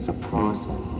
it's a process